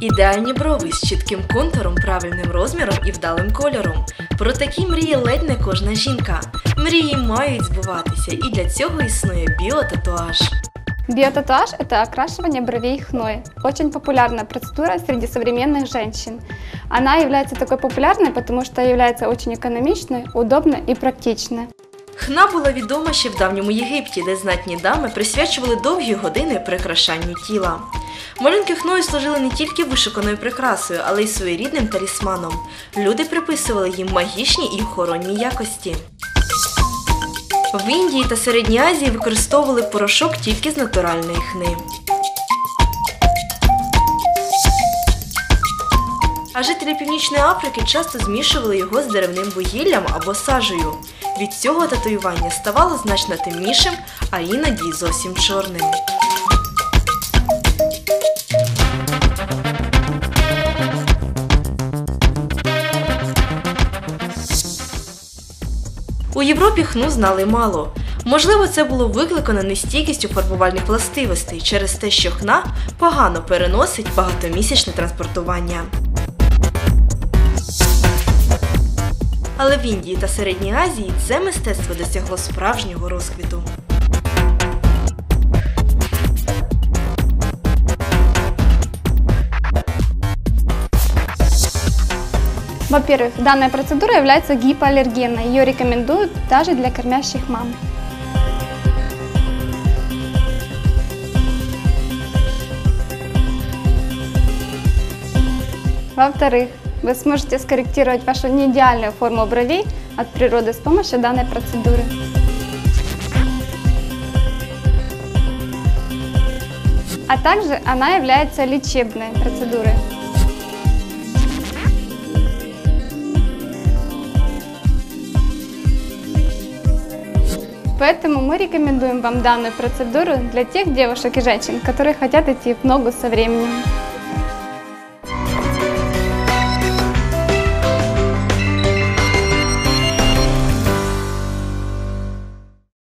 Ідеальні брови з чітким контуром, правильним розміром і вдалим кольором. Про такі мрії ледь не кожна жінка. Мрії мають збуватися, і для цього існує біотатуаж. Биотатуаж – это окрашивание бровей хной. Очень популярная процедура среди современных женщин. Она является такой популярной, потому что является очень экономичной, удобной и практичной. Хна була відома ще в давньому Єгипті, де знатні дами присвячували довгі години прикрашанню тіла. Малюнки хною служили не тільки вишуканою прикрасою, але й своєрідним талісманом. Люди приписували їм магічні і охоронні якості. В Індії та Середній Азії використовували порошок тільки з натуральної хни. А жителі Північної Африки часто змішували його з деревним вугіллям або сажею. Від цього татуювання ставало значно темнішим, а іноді зовсім чорним. У Європі хну знали мало. Можливо, це було викликано нестійкістю фарбувальних властивостей через те, що хна погано переносить багатомісячне транспортування. Але в Індії та Середній Азії це мистецтво досягло справжнього розквіту. Во-первых, данная процедура является гипоаллергенной. Ее рекомендуют даже для кормящих мам. Во-вторых, вы сможете скорректировать вашу неидеальную форму бровей от природы с помощью данной процедуры. А также она является лечебной процедурой. Поэтому мы рекомендуем вам данную процедуру для тех девушек и женщин, которые хотят идти в ногу со временем.